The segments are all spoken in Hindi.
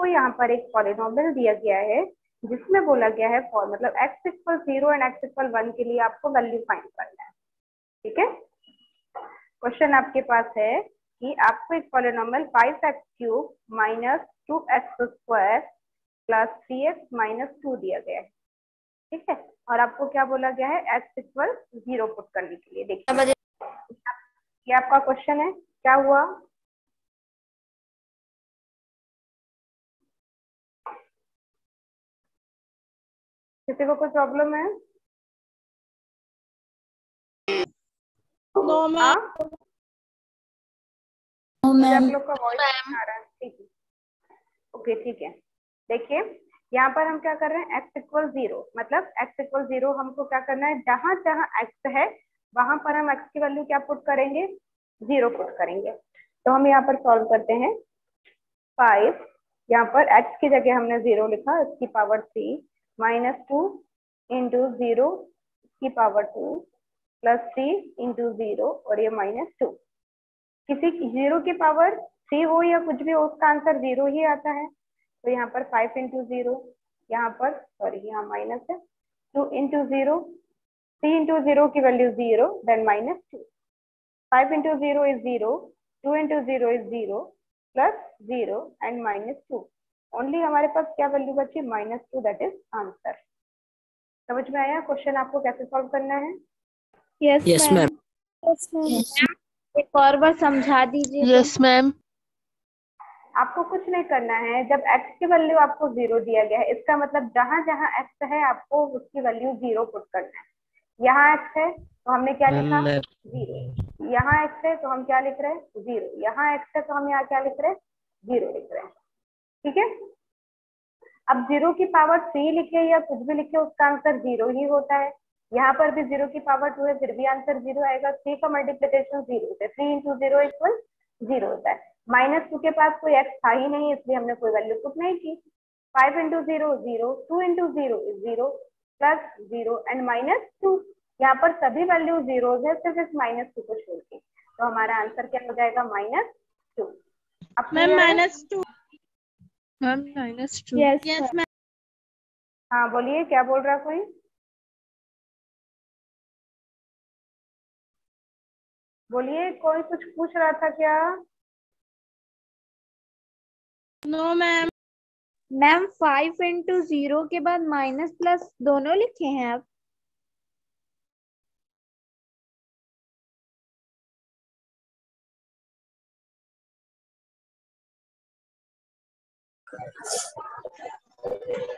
आपको यहाँ पर एक पॉलिनोमियल दिया गया है जिसमें बोला गया है फॉर मतलब x equal zero and x equal one के लिए आपको वैल्यू फाइंड करना है। ठीक है? क्वेश्चन आपके पास है कि आपको एक polynomial five x cube minus two x square plus three x minus two दिया गया है। ठीक है? और आपको क्या बोला गया है? एक्स इक्वल ज़ीरो पुट करने के लिए। देखिए। ये आपका क्वेश्चन है। क्या हुआ? किसी को कोई प्रॉब्लम है? नो हाँ? मैम आप लोग का वॉइस आ रहा है। ठीक है। ओके ठीक है। देखिए यहाँ पर हम क्या कर रहे हैं? एक्स इक्वल ज़ीरो मतलब एक्स इक्वल ज़ीरो हमको क्या करना है? जहाँ जहाँ एक्स है वहाँ पर हम एक्स की वैल्यू क्या पुट करेंगे? ज़ीरो पुट करेंगे। तो हम यहाँ पर सॉल्व करते हैं। फाइव यहाँ पर एक्स की जगह हमने ज़ीरो लिखा इसकी power three minus two into zero की power two plus three into zero और ये माइनस टू। किसी ज़ीरो की पावर थ्री हो या कुछ भी हो, उसका आंसर ज़ीरो ही आता है। तो यहाँ पर फाइव इंटू ज़ीरो, यहाँ पर सॉरी यहाँ माइनस है। Two into zero, three into zero की value zero then minus two. Five into zero is zero, two into zero is zero, plus zero and minus two only हमारे पास क्या वैल्यू बची? Minus two that is answer समझ में आया? क्वेश्चन आपको कैसे सॉल्व करना है? यस यस मैम एक और बार समझा दीजिए। यस मैम आपको कुछ नहीं करना है। जब x की वैल्यू आपको ज़ीरो दिया गया है इसका मतलब जहाँ जहाँ x है आपको उसकी वैल्यू ज़ीरो पुट करना है। यहाँ x है तो हमने क्या लिखा? ज़ीरो यहाँ x है तो हम क्या लिख रहे हैं? ज़ीरो यहाँ x है तो हम यहाँ क्या लिख रहे हैं? ज़ीरो लिख रहे हैं। ठीक है? अब ज़ीरो की पावर थ्री लिखे या कुछ भी लिखे उसका आंसर ज़ीरो ही होता है। यहाँ पर भी ज़ीरो की पावर टू है फिर भी आंसर ज़ीरो आएगा। थ्री का मल्टीप्लीकेशन ज़ीरो होता है। Three into zero equal zero होता है। माइनस टू के पास कोई एक्स था ही नहीं इसलिए हमने कोई वैल्यू पुट नहीं की। Five into zero zero two into zero zero plus zero and minus two यहाँ पर सभी वैल्यू ज़ीरो है सिर्फ़ इस माइनस टू को छोड़ के। तो हमारा आंसर क्या हो जाएगा? माइनस टू अब ma'am minus two ma'am minus two yes yes ma'am हाँ बोलिए क्या बोल रहा कोई? बोलिए कोई कुछ पूछ रहा था क्या? No ma'am ma'am five into zero के बाद माइनस प्लस दोनों लिखे हैं आप?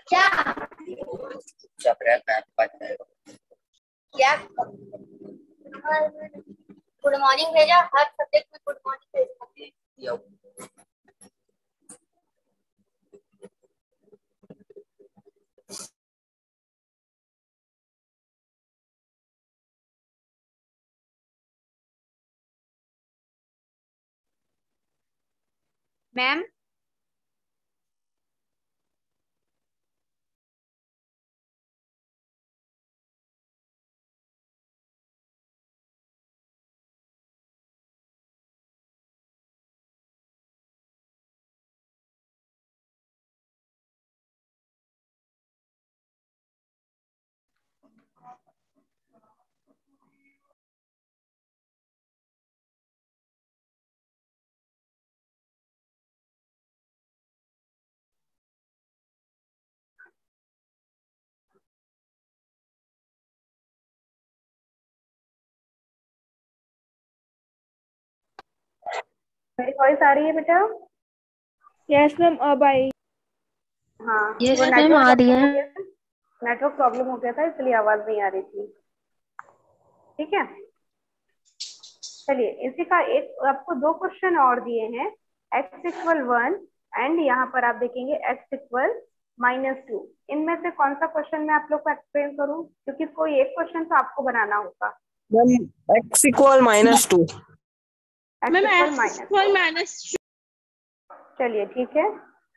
क्या? गुड मॉर्निंग भेजा हर सब्जेक्ट में गुड मॉर्निंग भेजा मैम मेरी वॉइस आ रही है बेटा? यस मैम अब आई। हाँ ma'am, network आ रही है। नेटवर्क प्रॉब्लम हो गया था इसलिए आवाज़ नहीं आ रही थी। ठीक है? चलिए इसी का एक आपको दो क्वेश्चन और दिए हैं। एक्स इक्वल वन एंड यहाँ पर आप देखेंगे एक्स इक्वल माइनस टू इनमें से कौन सा क्वेश्चन मैं आप लोग को एक्सप्लेन करूँ? क्योंकि कोई एक क्वेश्चन तो आपको बनाना होगा। एक्स इक्वल माइनस टू चलिए ठीक है।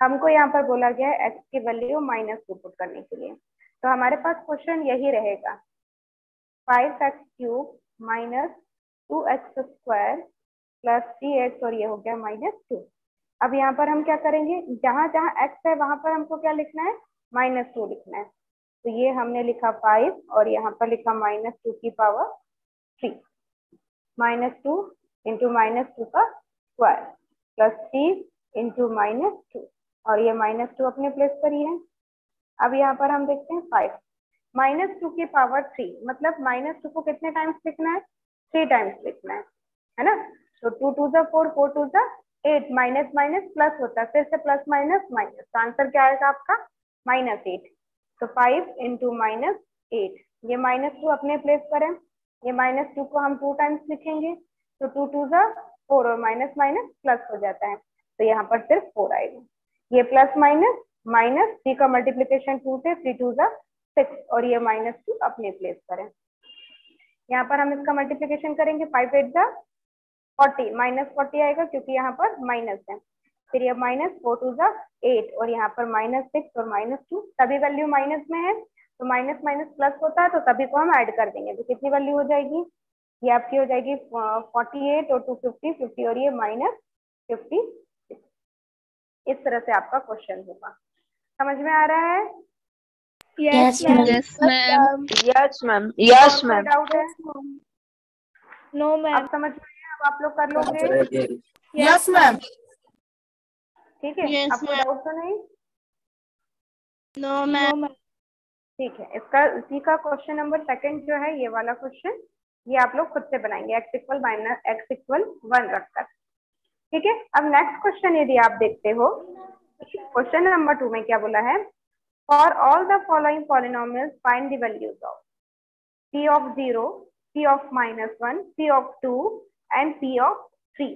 हमको यहाँ पर बोला गया है एक्स की वैल्यू माइनस टू पुट करने के लिए। तो हमारे पास क्वेश्चन यही रहेगा। Five x cube minus two x square plus three x, और ये हो गया माइनस टू। अब यहाँ पर हम क्या करेंगे? जहाँ जहाँ एक्स है, वहाँ पर हमको क्या लिखना है? माइनस टू लिखना है। तो ये हमने लिखा फाइव, और यहाँ पर लिखा माइनस टू की power three. Minus two into minus two का square plus three into minus two. और ये माइनस टू अपने प्लेस पर ही है। अब यहाँ पर हम देखते हैं फाइव माइनस टू की पावर थ्री मतलब माइनस टू को कितने टाइम्स लिखना है? थ्री टाइम्स लिखना है है ना? तो टू टू ज़ा फोर फोर टू ज़ा एट माइनस माइनस प्लस होता है, फिर से प्लस माइनस माइनस तो आंसर क्या आएगा आपका? माइनस एट तो फाइव इंटू माइनस एट ये माइनस टू अपने प्लेस पर है। ये माइनस टू को हम टू टाइम्स लिखेंगे तो टू टू ज़ा फोर और माइनस माइनस प्लस हो जाता है। तो यहाँ पर सिर्फ़ फोर आएगा। ये प्लस माइनस माइनस थ्री का मल्टीप्लीकेशन टू से थ्री टू ज़ा सिक्स और ये माइनस टू अपने प्लेस है यहाँ पर हम इसका मल्टीप्लीकेशन करेंगे फाइव एट ज़ा फोर्टी, माइनस फोर्टी आएगा क्योंकि यहाँ पर माइनस है। फिर ये माइनस फोर टू ज़ा एट और यहाँ पर माइनस सिक्स और माइनस टू सभी वैल्यू माइनस में है। तो माइनस माइनस प्लस होता है तो सभी को हम ऐड कर देंगे। तो कितनी वैल्यू हो जाएगी? ये आपकी हो जाएगी फोर्टी एट और टू फिफ्टी फिफ्टी और ये माइनस फिफ्टी इस तरह से आपका क्वेश्चन होगा। समझ में आ रहा है Yes, Yes, ma'am. Yes, ma'am. Yes, ma'am. Yes, और कोई ma'am. डाउट है No, ma'am. अब समझ में अब आप लोग कर लोगे Yes, ma'am. ठीक है आपको डाउट तो नहीं ma'am. ma'am. ठीक है इसका इसी का क्वेश्चन नंबर सेकंड जो है ये वाला क्वेश्चन ये आप लोग खुद से बनाएँगे x equal minus x equal one रखकर ठीक है अब नेक्स्ट क्वेश्चन यदि आप देखते हो क्वेश्चन नंबर टू में क्या बोला है? For all the following polynomials find the values of p of zero p of minus one p of two and p of three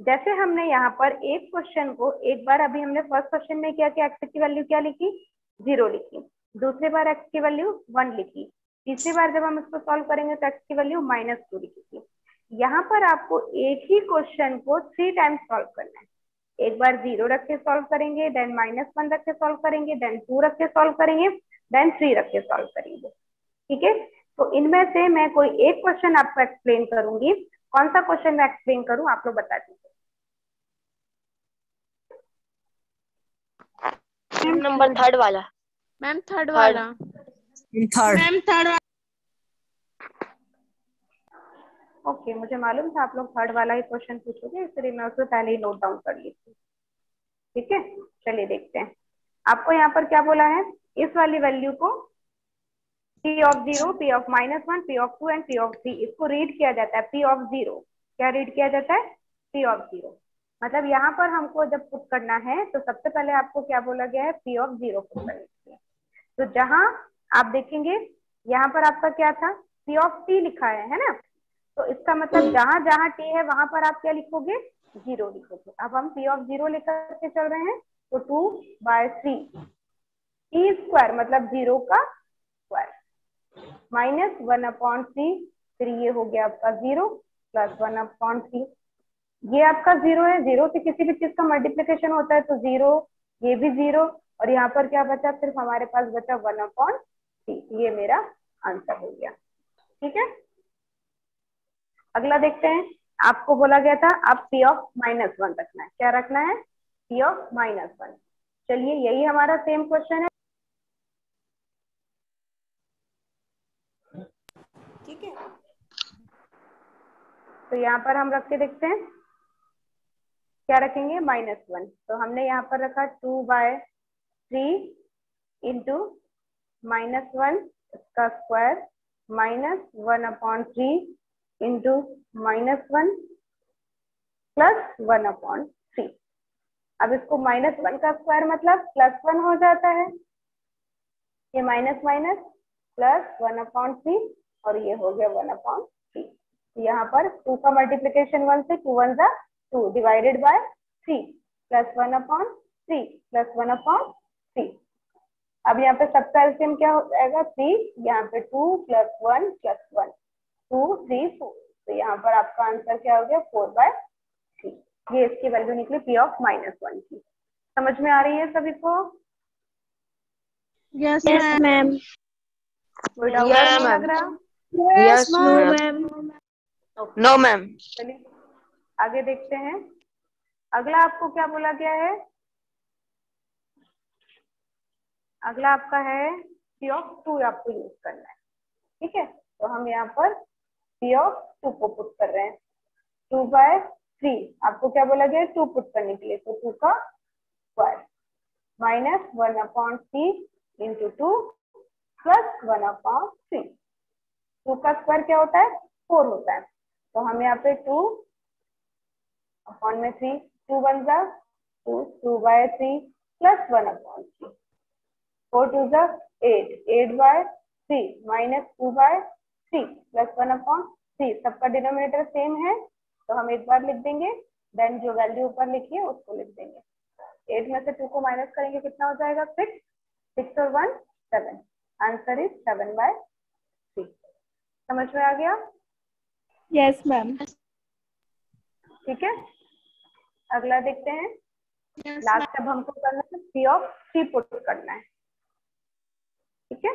जैसे हमने यहाँ पर एक क्वेश्चन को, एक बार अभी हमने फ़र्स्ट क्वेश्चन में क्या, किया एक्स की वैल्यू क्या लिखी? ज़ीरो लिखी. दूसरी बार एक्स की वैल्यू वन लिखी. तीसरी बार जब हम इसको सॉल्व करेंगे तो एक्स की वैल्यू माइनस टू लिखी यहाँ पर आपको एक ही क्वेश्चन को थ्री टाइम्स सॉल्व करना है. एक बार ज़ीरो रख के सॉल्व करेंगे देन माइनस वन रख के सॉल्व करेंगे देन टू रख के सॉल्व करेंगे देन थ्री रख के सॉल्व करेंगे। ठीक है? तो इनमें से मैं कोई एक क्वेश्चन आपको एक्सप्लेन करूँगी। कौन सा क्वेश्चन मैं एक्सप्लेन करूँ? आप लोग बता दीजिए। नंबर थर्ड वाला। मैम थर्ड वाला। Third. मैम थर्ड ओके मुझे मालूम था आप लोग थर्ड वाला ही क्वेश्चन पूछोगे, इसलिए मैं उसको पहले ही नोट डाउन कर ली थी। ठीक है? चलिए देखते हैं। आपको यहाँ पर क्या बोला है? इस वाली वैल्यू को p of zero p of minus one p of two and p of three इसको रीड किया जाता है p ऑफ़ ज़ीरो क्या रीड किया जाता है? P ऑफ़ ज़ीरो मतलब यहाँ पर हमको जब पुट करना है तो सबसे पहले आपको क्या बोला गया है? P ऑफ़ ज़ीरो पुट करने के लिए तो जहाँ आप देखेंगे, यहाँ पर आपका क्या था? P ऑफ़ t लिखा है है ना? तो इसका मतलब जहाँ जहाँ टी है वहाँ पर आप क्या लिखोगे? ज़ीरो लिखोगे। अब हम p ऑफ़ ज़ीरो लेकर के चल रहे हैं तो two by three t square मतलब ज़ीरो का square minus one upon three फिर ये हो गया आपका zero plus one upon three ये आपका ज़ीरो है ज़ीरो से किसी भी चीज़ का मल्टीप्लीकेशन होता है तो ज़ीरो ये भी ज़ीरो और यहाँ पर क्या बचा? सिर्फ़ हमारे पास बचा वन अपॉन थ्री ये मेरा आंसर हो गया। ठीक है? अगला देखते हैं। आपको बोला गया था आप पी ऑफ़ माइनस वन रखना है। क्या रखना है? पी ऑफ़ माइनस वन चलिए, यही हमारा सेम क्वेश्चन है। ठीक है। तो यहाँ पर हम रख के देखते हैं। क्या रखेंगे? माइनस वन तो हमने यहाँ पर रखा two by three into minus one इसका square minus one upon three into minus one plus one upon three अब इसको माइनस वन का स्क्वायर मतलब प्लस वन हो जाता है। ये minus minus plus one upon three और ये हो गया वन अपॉन थ्री यहाँ पर टू का मल्टीप्लीकेशन वन से टू वन जा two divided by three plus one upon three plus one upon three अब यहाँ पे सबका एल्सियम क्या हो जाएगा? थ्री यहाँ पे two plus one plus one two three four. तो यहाँ पर आपका आंसर क्या हो गया? Four by three. ये इसकी वैल्यू निकली पी ऑफ़ माइनस वन की। समझ में आ रही है सभी को? Yes Yes, ma'am ma'am. ma'am. No, ma'am. चलिए आगे देखते हैं। अगला आपको क्या बोला गया है? अगला आपका है पी ऑफ़ टू आपको यूज़ करना है। ठीक है? तो हम यहाँ पर ऑफ़ टू को पुट कर रहे हैं। टू बाय थ्री आपको क्या बोला गया टू पुट करने के लिए। तो टू का square minus one upon three into two plus one upon three two का स्क्वायर क्या होता है? फोर होता है। तो हम यहाँ पे टू अपॉन में थ्री टू वन जा। Two two by three plus one upon three four two जा eight eight by three minus two by three plus one upon three सबका डिनोमिनेटर सेम है तो हम एक बार लिख देंगे देन जो वैल्यू ऊपर लिखी है उसको लिख देंगे। एट में से टू को माइनस करेंगे कितना हो जाएगा? सिक्स सिक्स और one seven answer is seven by three समझ में आ गया? यस मैम ठीक है? अगला देखते हैं। Yes, लास्ट अब हमको करना है पी ऑफ़ थ्री पुट करना है। ठीक है?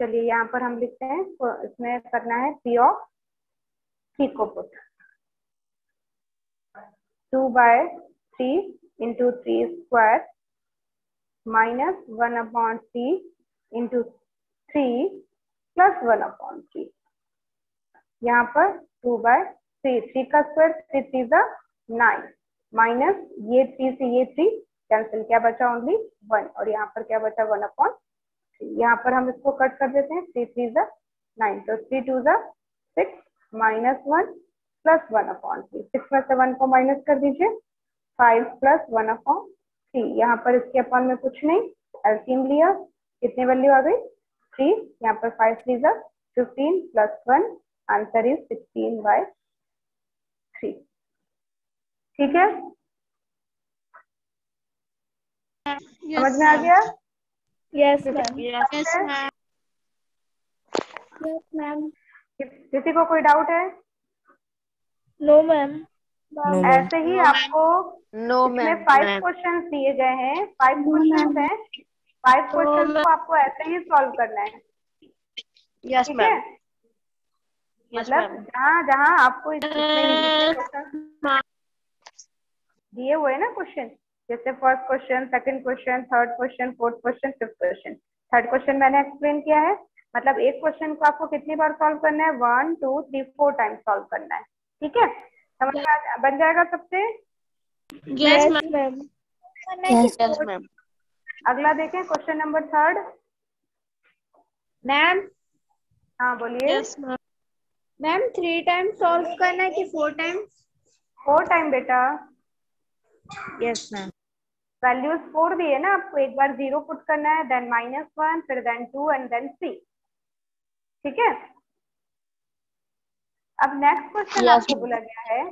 चलिए यहाँ पर हम लिखते हैं इसमें करना है पी ऑफ़ थ्री को put two by three into three square minus one upon three into three plus one upon three यहाँ पर टू बाय थ्री थ्री का square three three nine minus ये थ्री से ये थ्री कैंसिल क्या बचा ओनली वन और यहाँ पर क्या बचा? वन अपॉन थ्री यहाँ पर हम इसको कट कर देते हैं। थ्री थ्री ज़ा नाइन तो थ्री टू ज़ा six minus one plus one upon three six में से वन को माइनस कर दीजिए। Five plus one upon three यहाँ पर इसके अपॉन में कुछ नहीं। एल्सियम लिया। कितनी वैल्यू आ गई? थ्री यहाँ पर फाइव थ्री ज़ा fifteen plus one answer is sixteen by three ठीक है? Yes, समझ में आ गया? Yes ma'am Yes, ma'am. Yes ma'am कि- किसी को कोई डाउट है? नो मैम ऐसे ही आपको इसमें ma'am. फाइव क्वेश्चन दिए गए हैं। फाइव क्वेश्चन हैं। फाइव क्वेश्चन को आपको ऐसे ही सॉल्व करना है। Yes, ma'am. Yes, मतलब जहाँ जहाँ आपको ma'am. दिए हुए ना क्वेश्चन जैसे first question second question third question fourth question fifth question third question मैंने एक्सप्लेन किया है। मतलब एक क्वेश्चन को आपको कितनी बार सॉल्व करना है? One two three four time solve करना है। ठीक है? समझ में बन जाएगा सबसे? Yes, Yes, yes, अगला देखें क्वेश्चन नंबर थर्ड मैम हाँ बोलिए। मैम थ्री टाइम सॉल्व करना है कि फोर टाइम फोर टाइम बेटा. Yes ma'am. वैल्यूज़ फोर दिए ना आपको एक बार ज़ीरो पुट करना है देन माइनस वन फिर then two and then three ठीक है? अब नेक्स्ट क्वेश्चन आपको बोला गया है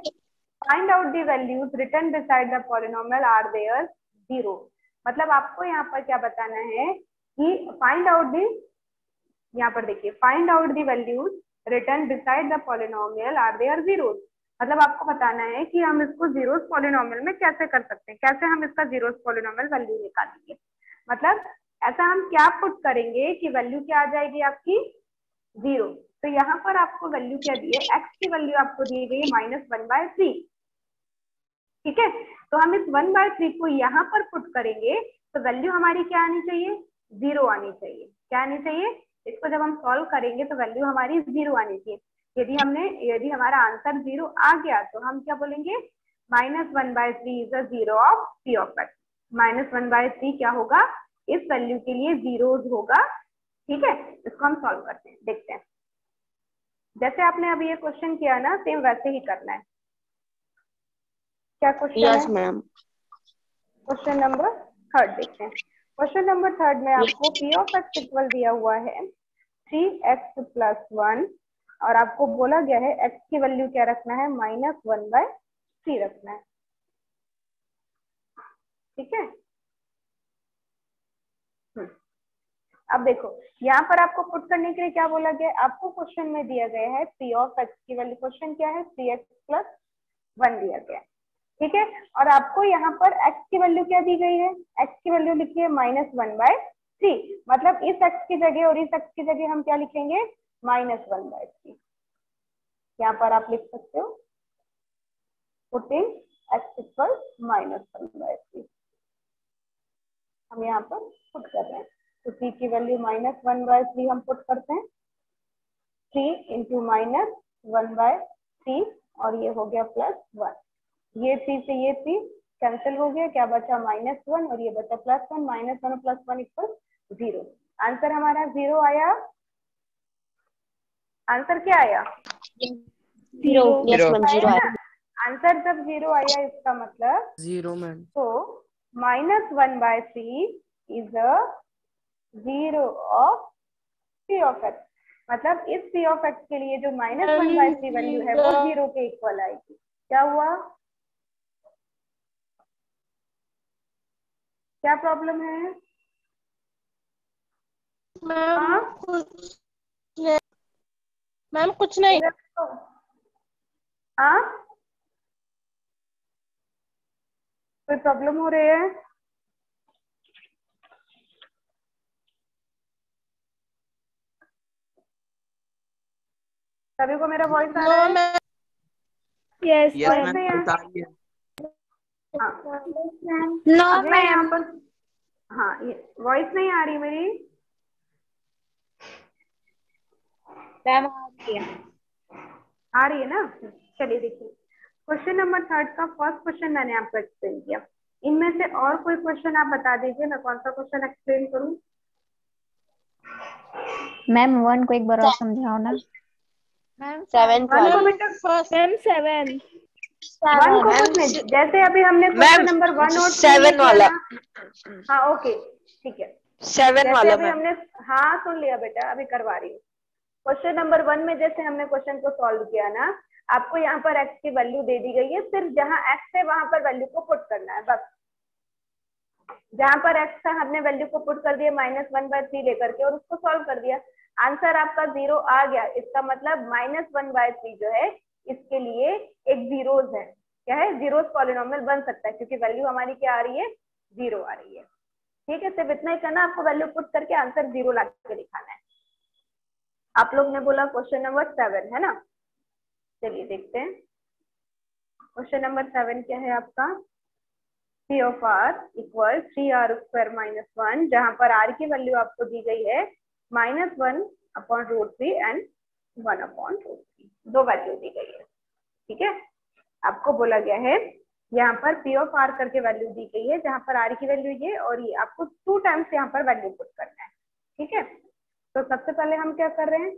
find out the values written beside the polynomial are their zero मतलब आपको यहाँ पर क्या बताना है कि फाइंड आउट द यहाँ पर देखिए find out the values written beside the polynomial are their zeros मतलब आपको बताना है कि हम इसको जीरोस पॉलिनोमियल में कैसे कर सकते हैं? कैसे हम इसका जीरोस पॉलिनोमियल वैल्यू निकालेंगे? मतलब ऐसा हम क्या पुट करेंगे कि वैल्यू क्या आ जाएगी आपकी? ज़ीरो तो यहाँ पर आपको वैल्यू क्या दी है? एक्स की वैल्यू आपको दी गई माइनस वन बाय थ्री ठीक है? तो हम इस वन बाय थ्री को यहाँ पर पुट करेंगे तो वैल्यू हमारी क्या आनी चाहिए? ज़ीरो आनी चाहिए. क्या आनी चाहिए? इसको जब हम सॉल्व करेंगे तो वैल्यू हमारी ज़ीरो आनी चाहिए. यदि हमने यदि हमारा आंसर ज़ीरो आ गया तो हम क्या बोलेंगे? Minus one by three is a zero of P of x minus one by three क्या होगा? इस वैल्यू के लिए ज़ीरो होगा। ठीक है? इसको हम सॉल्व करते हैं देखते हैं। जैसे आपने अभी ये क्वेश्चन किया ना सेम वैसे ही करना है। क्या क्वेश्चन Yes, है? क्वेश्चन नंबर थर्ड देखते हैं। क्वेश्चन नंबर थर्ड में आपको पी ऑफ़ एक्स इक्वल दिया हुआ है। थ्री एक्स प्लस वन और आपको बोला गया है एक्स की वैल्यू क्या रखना है? माइनस वन बाय थ्री रखना है। ठीक है? हम्म। अब देखो, यहाँ पर आपको पुट करने के लिए क्या बोला गया? आपको क्वेश्चन में दिया गया है पी ऑफ़ एक्स की वैल्यू क्वेश्चन क्या है? थ्री एक्स प्लस वन दिया गया ठीक है? और आपको यहाँ पर x की वैल्यू क्या दी गई है? x की वैल्यू लिखी है माइनस वन बाय थ्री मतलब इस x की जगह और इस x की जगह हम क्या लिखेंगे? Minus one by three. यहाँ पर आप लिख सकते हो putting x equal minus one by three हम यहाँ पर पुट कर रहे हैं। तो टी की value minus one by three हम पुट करते हैं। Three into minus one by three और ये हो गया प्लस वन ये थ्री से ये थ्री कैंसिल हो गया, क्या बचा माइनस वन और ये बचा plus one minus one plus one equal zero answer हमारा ज़ीरो आया। आंसर क्या आया? ज़ीरो? आंसर जब ज़ीरो आया इसका मतलब ज़ीरो मैम तो minus one by three is a zero of P of x मतलब इस पी ऑफ़ एक्स के लिए जो minus one by three value है वो ज़ीरो के इक्वल आएगी। क्या हुआ? क्या प्रॉब्लम है? मैम हाँ? कुछ मैम कुछ नहीं। हाँ कोई प्रॉब्लम हो रही है? सभी को मेरा वॉइस आ रहा है? यस यस मैम है? हाँ। नो मैम पर हाँ वॉइस नहीं आ रही मेरी। मैम आ गई है आ रही है ना? चलिए देखिए। क्वेश्चन नंबर थर्ड का फ़र्स्ट क्वेश्चन मैंने आपको एक्सप्लेन किया। इनमें से और कोई क्वेश्चन आप बता दीजिए मैं कौन सा क्वेश्चन एक्सप्लेन करूँ? मैम वन को एक बार और समझाओ ना। मैम सेवन वन को कुछ नहीं जैसे अभी हमने क्वेश्चन नंबर वन और किया वाला। हाँ ओके ठीक है। सेवन वाला हमने हाँ सुन लिया बेटा अभी करवा रही हूँ। क्वेश्चन नंबर वन में जैसे हमने क्वेश्चन को सॉल्व किया ना, आपको यहाँ पर एक्स की वैल्यू दे दी गई है, सिर्फ़ जहाँ एक्स है, वहाँ पर वैल्यू को पुट करना है, बस। जहाँ पर एक्स था, हमने वैल्यू को पुट कर दिया माइनस वन बाय थ्री लेकर के और उसको सॉल्व कर दिया। आंसर आपका ज़ीरो आ गया। इसका मतलब माइनस वन बाय थ्री जो है, इसके लिए एक जीरोज है। क्या है? जीरोज पॉलिनोमियल बन सकता है, क्योंकि वैल्यू हमारी क्या आ रही है? ज़ीरो आ रही है। ठीक है, सिर्फ़ इतना ही करना, आपको वैल्यू पुट करके आंसर ज़ीरो ला के दिखाना है। आप लोग ने बोला क्वेश्चन नंबर सेवन है ना? चलिए देखते हैं। क्वेश्चन नंबर सेवन क्या है आपका? C of r equal three r square minus one जहाँ पर आर की वैल्यू आपको दी गई है minus one upon root three and one upon root three दो वैल्यू दी गई है। ठीक है? आपको बोला गया है, यहाँ पर पी ऑफ़ आर करके वैल्यू दी गई है, जहाँ पर आर की वैल्यू ये और ये आपको टू टाइम्स यहाँ पर वैल्यू पुट करना है। ठीक है? तो सबसे पहले हम क्या कर रहे हैं?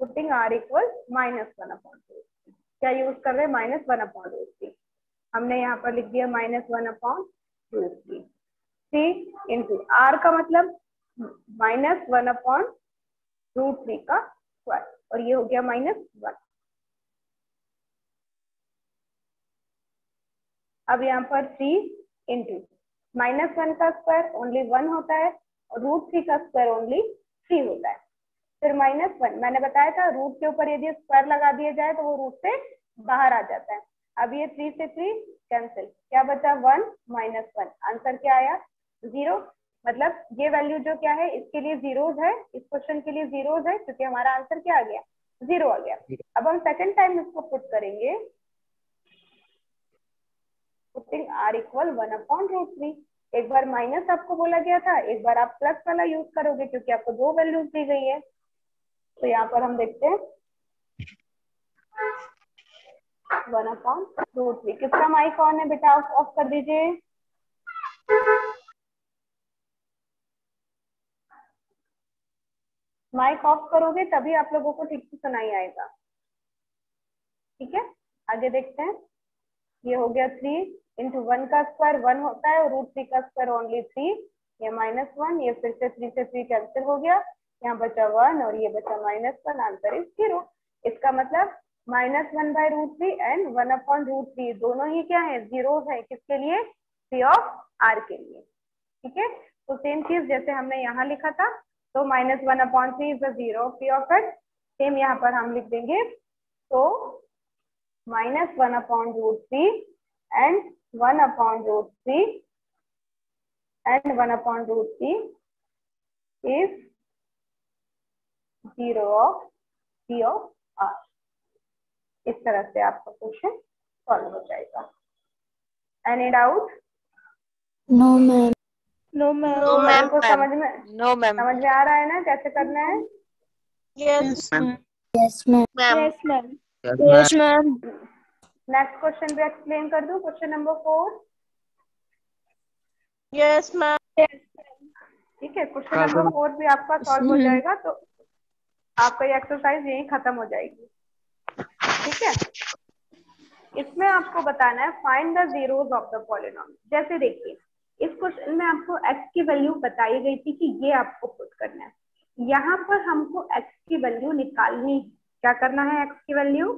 Putting r equal minus one upon root क्या यूज़ कर रहे हैं? Minus one upon root three हमने यहाँ पर लिख दिया minus one upon root three three into r का मतलब minus one upon root three का स्क्वायर और ये हो गया माइनस वन अब यहाँ पर थ्री इंटू माइनस वन का स्क्वायर ओनली वन होता है। और रूट थ्री का स्क्वायर ओनली थ्री होता है। फिर माइनस वन मैंने बताया था रूट के ऊपर यदि स्क्वायर लगा दिया जाए तो वो रूट से बाहर आ जाता है। अब ये थ्री से थ्री कैंसिल क्या बचा? वन माइनस वन आंसर क्या आया? ज़ीरो मतलब ये वैल्यू जो क्या है, इसके लिए जीरोज है, इस क्वेश्चन के लिए जीरोज है, क्योंकि हमारा आंसर क्या आ गया? ज़ीरो आ गया। अब हम सेकंड टाइम इसको पुट करेंगे। एक बार माइनस आपको बोला गया था, एक बार आप प्लस वाला यूज़ करोगे क्योंकि आपको दो वैल्यूज़ दी गई है। तो यहाँ पर हम देखते हैं। वन थ्री किसका माइक ऑन है बेटा? ऑफ़ कर दीजिए। माइक ऑफ़ करोगे तभी आप लोगों को ठीक से सुनाई आएगा। ठीक है? आगे देखते हैं। ये हो गया थ्री इंटू वन का स्क्वायर वन होता है रूट थ्री का स्क्वायर ओनली थ्री ये माइनस वन ये फिर से थ्री से थ्री कैंसिल हो गया। यहाँ बचा वन और ये बचा minus one answer is zero इसका मतलब minus one by root three and one upon root three दोनों ही क्या है? ज़ीरो है किसके लिए? पी ऑफ़ आर के लिए। ठीक है? तो सेम चीज़ जैसे हमने यहाँ लिखा था तो minus one upon three is the zero P of x same यहाँ पर हम लिख देंगे। तो minus one upon root three and one upon root three and one upon root three is zero of P of r इस तरह से आपका क्वेश्चन सॉल्व हो जाएगा। Any doubt no ma'am no ma'am no ma'am को समझ में नो मैम समझ में आ रहा है ना कैसे करना है? Yes ma'am yes ma'am yes ma'am yes ma'am next question भी एक्सप्लेन कर दूँ? Question number four yes ma'am ठीक है क्वेश्चन नंबर फोर भी आपका सॉल्व हो जाएगा तो आपका ये एक्सरसाइज यही खत्म हो जाएगी। ठीक है? इसमें आपको बताना है find the zeros of the polynomial जैसे देखिए इस क्वेश्चन में आपको x की वैल्यू बताई गई थी कि ये आपको पुट करना है। यहाँ पर हमको x की वैल्यू निकालनी है। क्या करना है x की वैल्यू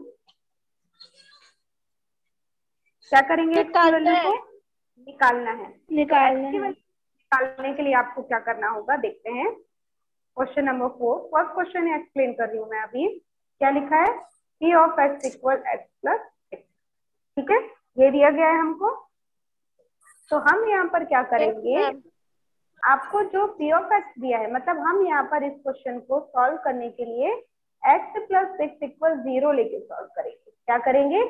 क्या करेंगे वैल्यू को? निकालना है। निकालना है। निकालने के लिए आपको क्या करना होगा देखते हैं। Question number four first question explain कर रही हूँ मैं अभी। क्या लिखा है? P of x equal x plus x ठीक है? ये दिया गया है हमको। तो हम यहाँ पर क्या करेंगे? आपको जो p ऑफ़ x दिया है मतलब हम यहाँ पर इस क्वेश्चन को सॉल्व करने के लिए x plus six equal zero लेके सॉल्व करेंगे। क्या करेंगे?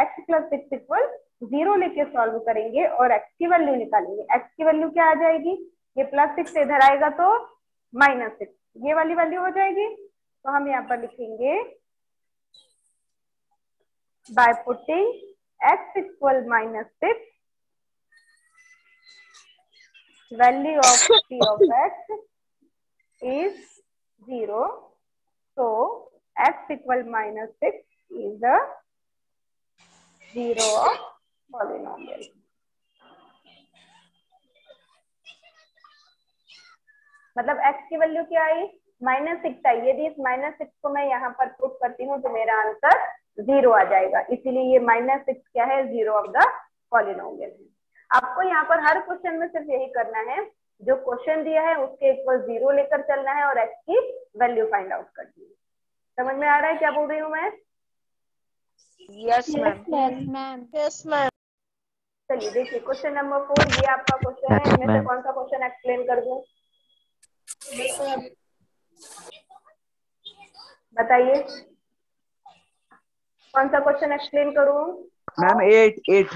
X plus six equal zero लेके सॉल्व करेंगे और एक्स की वैल्यू निकालेंगे। एक्स की वैल्यू क्या आ जाएगी? ये प्लस सिक्स इधर आएगा तो माइनस सिक्स ये वाली वैल्यू हो जाएगी। तो हम यहाँ पर लिखेंगे by putting x equal minus six value of p of x is 0 so, x equal minus 6 is the zero. of polynomial. मतलब x की वैल्यू क्या आई? माइनस सिक्स आई। यदि इस माइनस सिक्स को मैं यहाँ पर पुट करती हूँ तो मेरा आंसर ज़ीरो आ जाएगा। इसीलिए ये माइनस सिक्स क्या है? ज़ीरो ऑफ़ द पॉलिनोमियल है। आपको यहाँ पर हर क्वेश्चन में सिर्फ़ यही करना है। जो क्वेश्चन दिया है उसके इक्वल ज़ीरो लेकर चलना है और एक्स की वैल्यू फाइंड आउट करनी है समझ में आ रहा है क्या बोल रही हूँ मैं? Yes ma'am yes ma'am yes ma'am चलिए देखिए क्वेश्चन नंबर फोर ये आपका क्वेश्चन है। इनमें से कौन सा क्वेश्चन एक्सप्लेन कर दूँ? बताइए। कौन सा क्वेश्चन एक्सप्लेन करूँ? Ma'am eight eight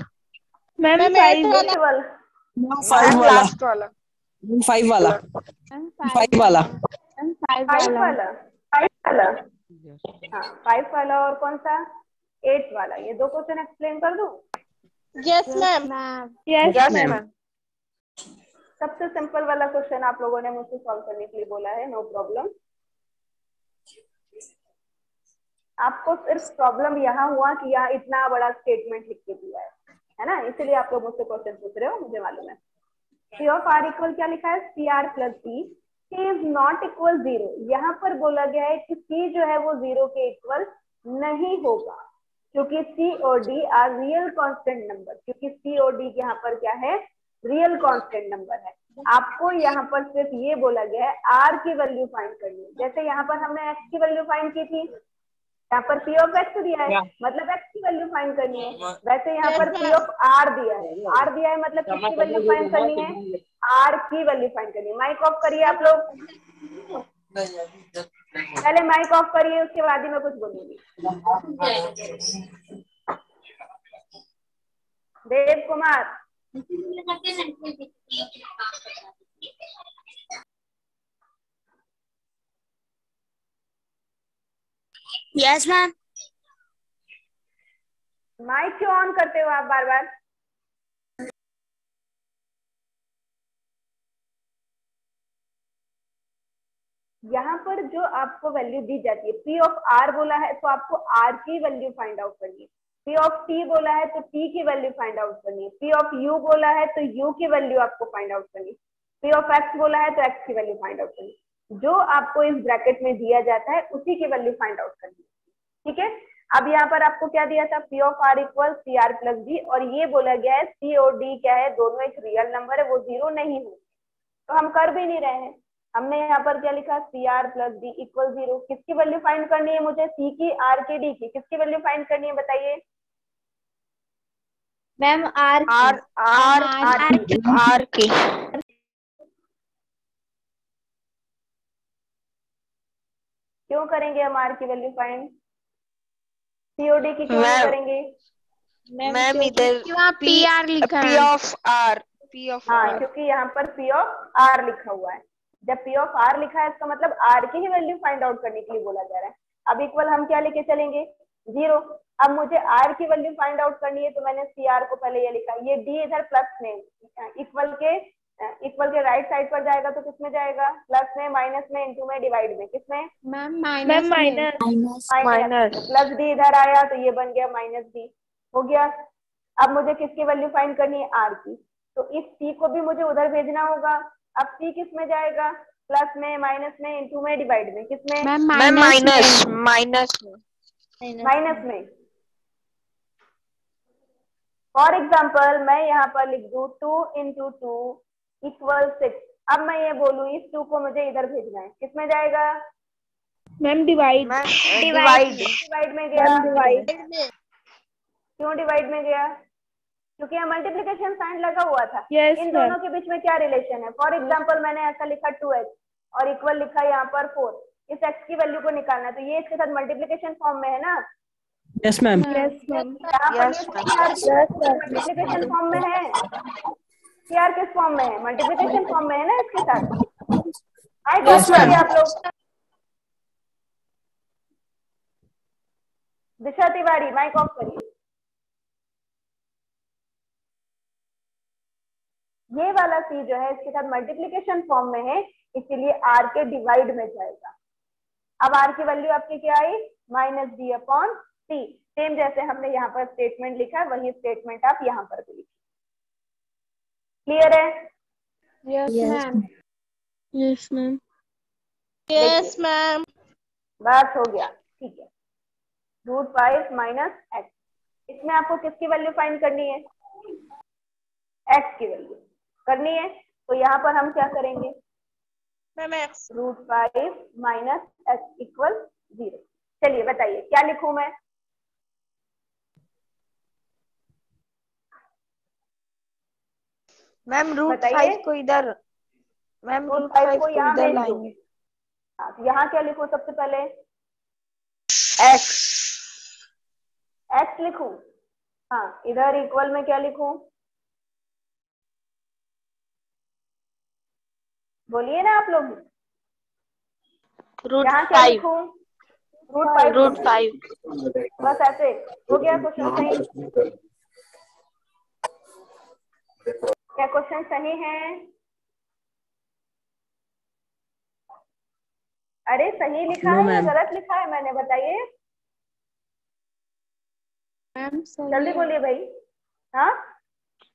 ma'am five one? Five वाला। वाला। फाइव वाला। फाइव वाला। फाइव वाला। फाइव वाला। हाँ फाइव वाला और कौन सा? एट वाला। ये दो क्वेश्चन एक्सप्लेन कर दूँ? Yes ma'am yes yes ma'am सबसे सिंपल वाला क्वेश्चन आप लोगों ने मुझसे सॉल्व करने के लिए बोला है नो प्रॉब्लम आपको सिर्फ़ प्रॉब्लम यहाँ हुआ कि यहाँ इतना बड़ा स्टेटमेंट लिख के दिया है है ना? इसीलिए आप लोग मुझसे क्वेश्चन पूछ रहे हो मुझे मालूम है। सी ऑफ़ आर इक्वल क्या लिखा है? C r plus c c is not equal zero यहाँ पर बोला गया है कि सी जो है वो ज़ीरो के इक्वल नहीं होगा। क्योंकि सी और d r real constant number क्योंकि सी और डी यहाँ पर क्या है? रियल कांस्टेंट नंबर है। आपको यहाँ पर सिर्फ़ ये बोला गया है आर की वैल्यू फाइंड करनी है। जैसे यहाँ पर हमने एक्स की वैल्यू फाइंड की थी यहाँ पर पी ऑफ़ एक्स दिया है मतलब एक्स की वैल्यू फाइंड करनी है। वैसे यहाँ पर पी ऑफ़ आर दिया है। आर दिया है मतलब किसकी वैल्यू फाइंड करनी है? आर की वैल्यू फाइंड करनी है। माइक ऑफ़ करिए आप लोग। पहले माइक ऑफ़ करिए उसके बाद ही मैं कुछ बोलूँगी। Dev Kumar. Yes ma'am mic क्यों ऑन करते हो आप बार बार यहाँ पर जो आपको वैल्यू दी जाती है पी ऑफ़ आर बोला है तो आपको आर की वैल्यू फाइंड आउट करनी है। पी ऑफ़ टी बोला है तो टी की वैल्यू फाइंड आउट करनी है। पी ऑफ़ यू बोला है तो यू की वैल्यू आपको फाइंड आउट करनी है। पी ऑफ़ एक्स बोला है तो एक्स की वैल्यू फाइंड आउट करनी जो आपको इस ब्रैकेट में दिया जाता है, उसी की वैल्यू फाइंड आउट करनी है। ठीक है? अब यहाँ पर आपको क्या दिया था? P of r equal c r plus d और ये बोला गया है सी और डी क्या है? दोनों एक रियल नंबर है, वो ज़ीरो नहीं हो तो हम कर भी नहीं रहे हैं। हमने यहाँ पर क्या लिखा? C r plus d equal zero किसकी वैल्यू फाइंड करनी है मुझे? सी की आर की डी की. किसकी वैल्यू फाइंड करनी है बताइए? Ma'am r r r r r की. क्यों करेंगे हम आर की वैल्यू फाइंड सीओडी की क्यों करेंगे? मैम इधर पी आर लिखा P of r P of हाँ आर क्योंकि यहाँ पर पी ऑफ़ आर लिखा हुआ है। जब पी ऑफ़ आर लिखा है इसका मतलब आर की ही वैल्यू फाइंड आउट करने के लिए बोला जा रहा है। अब इक्वल हम क्या लेके चलेंगे? ज़ीरो अब मुझे आर की वैल्यू फाइंड आउट करनी है तो मैंने सी आर को पहले ये लिखा। ये डी इधर प्लस में इक्वल के इक्वल के राइट साइड पर जाएगा तो किसमें जाएगा? प्लस में माइनस में इंटू में डिवाइड में। किसमें? Ma'am ma'am minus minus minus plus d इधर आया तो ये बन गया माइनस डी हो गया? अब मुझे किसकी वैल्यू फाइंड करनी है? आर की। तो इस सी को भी मुझे उधर भेजना होगा। अब सी किसमें जाएगा? प्लस में माइनस में इंटू में डिवाइड में। किसमें? मैम माइनस माइनस माइनस में। फॉर एग्ज़ाम्पल मैं। यहाँ पर लिख दू two into two equal six अब मैं ये बोलू इस टू को मुझे इधर भेजना है। किसमें जाएगा? Ma'am divide ma'am divide divide में गया डिवाइड क्यों डिवाइड में गया? क्योंकि यहाँ मल्टीप्लीकेशन साइन लगा हुआ था। Yes, इन दोनों के बीच में क्या रिलेशन है? फॉर एग्ज़ाम्पल मैंने ऐसा लिखा टू एक्स और इक्वल लिखा यहाँ पर फोर इस एक्स की वैल्यू को निकालना है तो ये इसके साथ मल्टीप्लीकेशन फॉर्म में है ना? यस मैम मल्टीप्लीकेशन फॉर्म में है? सीआर किस फॉर्म में है? मल्टीप्लीकेशन फॉर्म में है ना इसके साथ? आए Yes, आप लोग। दिशा तिवारी माइक ऑफ़ करिए। ये वाला सी जो है इसके साथ मल्टीप्लीकेशन फॉर्म में है इसीलिए आर के डिवाइड में जाएगा। अब आर की वैल्यू आपकी क्या आई? Minus d upon c same जैसे हमने यहाँ पर स्टेटमेंट लिखा है वही स्टेटमेंट आप यहाँ पर भी लिखिए। क्लियर है? Yes ma'am yes ma'am yes ma'am बस हो गया। ठीक है। रूट फाइव माइनस एक्स इसमें आपको किसकी वैल्यू फाइंड करनी है? एक्स की वैल्यू करनी है तो यहाँ पर हम क्या करेंगे? Ma'am x root five minus x equal zero चलिए बताइए क्या लिखू मैं? मैम रूट बताइए। फाइव को इधर मैम रूट फाइव को यहाँ इधर लाएँगे। यहाँ क्या लिखू सबसे पहले? एक्स एक्स लिखू। हाँ इधर इक्वल में क्या लिखूं? बोलिए ना आप लोग। रूट यहाँ क्या five root five root five बस ऐसे हो गया क्वेश्चन सही। क्या क्वेश्चन सही है? अरे सही लिखा No, है या गलत लिखा है मैंने बताइए। मैम जल्दी बोलिए भाई। हाँ?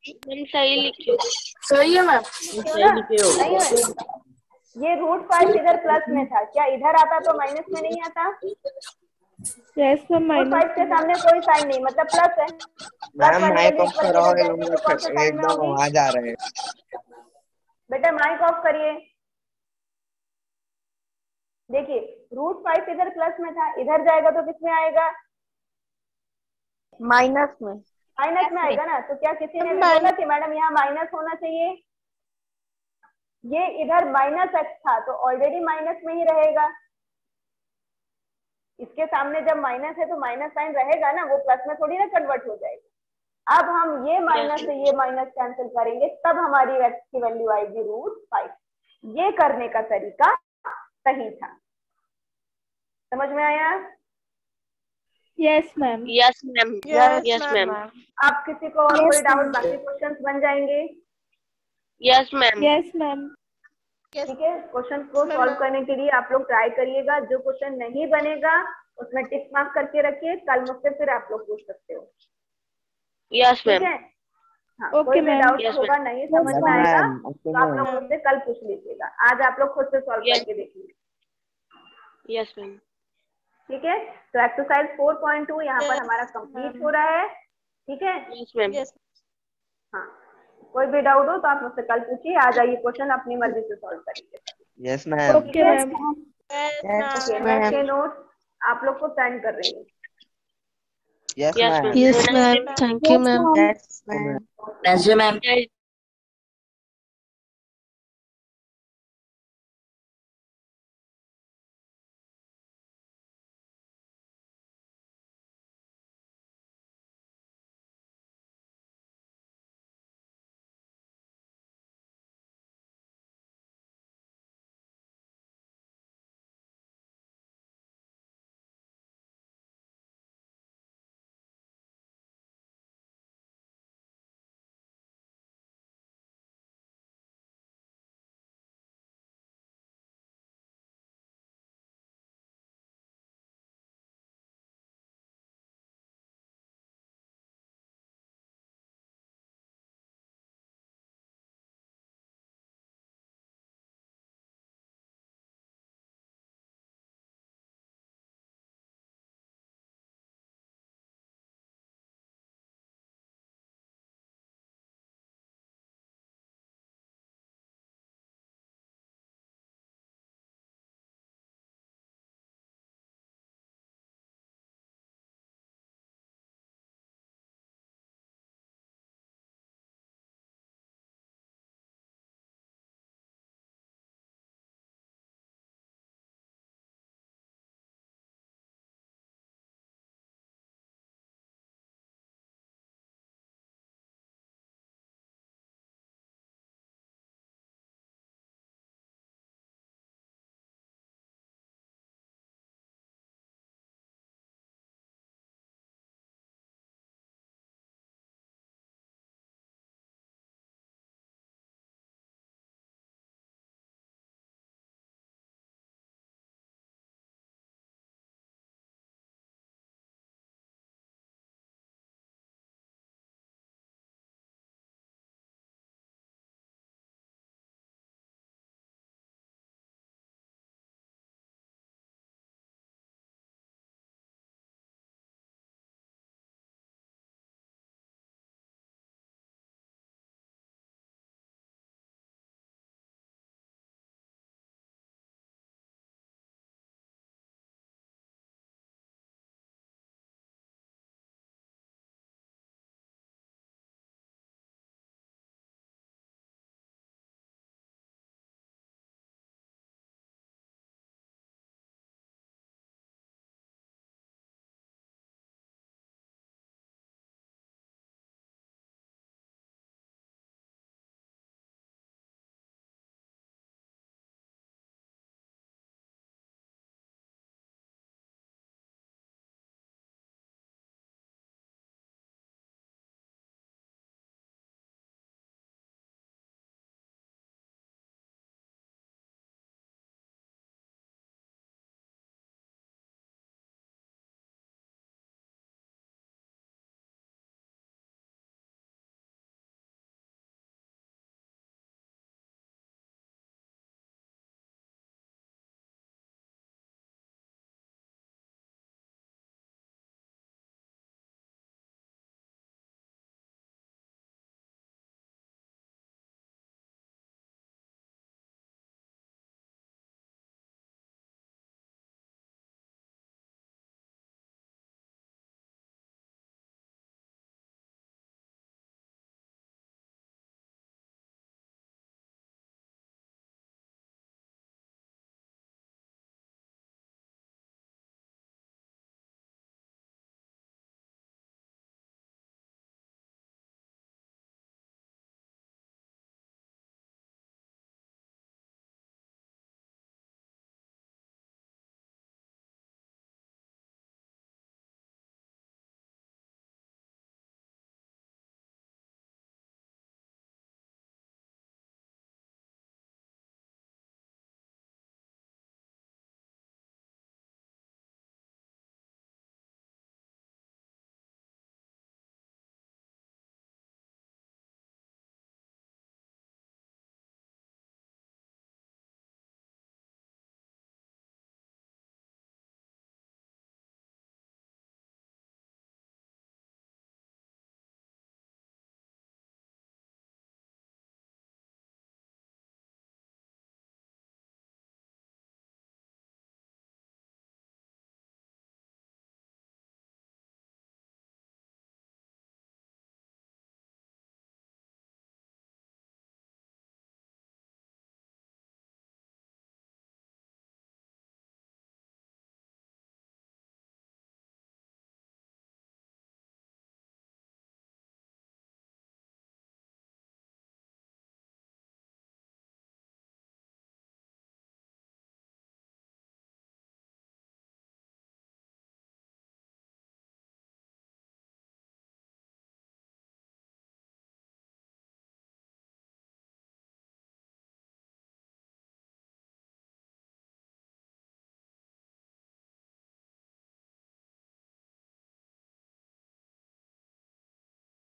मैम सही लिखियो सही है मैम? ये रूट फाइव इधर प्लस में था। क्या इधर आता तो माइनस में नहीं आता? यस माइनस के सामने कोई साइन नहीं मतलब प्लस है। मैम माइक ऑफ़ equal कराओ के ये लोग कौन से sign में एकदम? वहाँ जा रहे हैं। बेटा माइक ऑफ़ करिए। देखिए रूट फाइव इधर प्लस में था। इधर जाएगा तो किसमें आएगा? माइनस में। माइनस में आएगा ना? तो क्या किसी ने बोला कि मैडम यहाँ माइनस होना चाहिए? ये इधर माइनस एक्स था तो ऑलरेडी माइनस में ही रहेगा। इसके सामने जब माइनस है तो माइनस साइन रहेगा ना वो प्लस में थोड़ी ना कन्वर्ट हो जाएगा। अब हम ये माइनस से ये माइनस कैंसिल करेंगे तब हमारी एक्स की वैल्यू आएगी रूट फाइव ये करने का तरीका सही था। समझ में आया? Yes ma'am yes ma'am yes ma'am आप किसी को और कोई डाउट बाकी क्वेश्चंस बन जाएँगे? यस मैम यस मैम ठीक है? क्वेश्चन को सॉल्व करने के लिए आप लोग ट्राई करिएगा। जो क्वेश्चन नहीं बनेगा उसमें टिक मार्क करके रखिए। कल मुझसे फिर आप लोग पूछ सकते हो। यस मैम भी ma'am. डाउट होगा नहीं समझ में आएगा तो आप लोग मुझसे कल पूछ लीजिएगा। आज आप लोग खुद से सॉल्व करके देखिए। यस मैम ठीक है? तो एक्सरसाइज 4.2 यहाँ पर हमारा कंप्लीट हो रहा है। ठीक है? यस हाँ। कोई भी डाउट हो तो आप मुझसे कल पूछिए। आ जाइए क्वेश्चन अपनी मर्ज़ी से सॉल्व करेंगे yes ma'am okay ma'am okay मैं के नोट आप लोग को सेंड कर रही हूँ। Yes ma'am ma'am yes ma'am thank you ma'am yes ma'am. जय